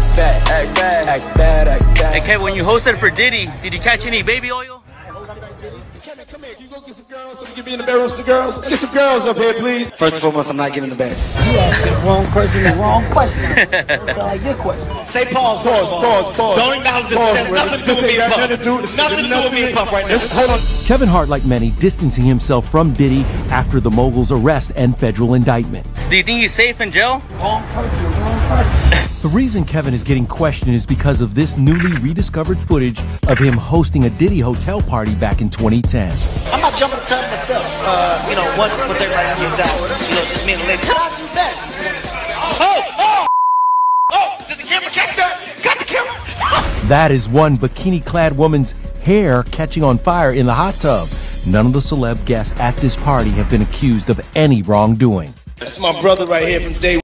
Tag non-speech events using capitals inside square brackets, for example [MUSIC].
act bad, act bad, act bad, act bad. Hey, Kevin, when you hosted for Diddy, did you catch any baby oil? Kevin, come here. Can you go get some girls so we can be in the bedroom with some girls? Let's get some girls up here, please. First and foremost, I'm not getting in the bed. You asking the wrong person the wrong question. That [LAUGHS] like your question. Say pause, Pause, pause, pause. Don't acknowledge this. Pause, has nothing to do with me ain't and got Puff. nothing to do with- Nothing to do with me Puff right now. Hold on. Kevin Hart, like many, distancing himself from Diddy after the mogul's arrest and federal indictment. Do you think he's safe in jail? Wrong person, wrong person. The reason Kevin is getting questioned is because of this newly rediscovered footage of him hosting a Diddy hotel party back in 2010. I'm not jumping the tub myself. Uh, you know, once once everybody gets out, you know, just me and the lady. What I do best? Oh, oh, oh! Did the camera catch that? Got the camera. [LAUGHS] That is one bikini clad woman's hair catching on fire in the hot tub. None of the celeb guests at this party have been accused of any wrongdoing. That's my brother right here from day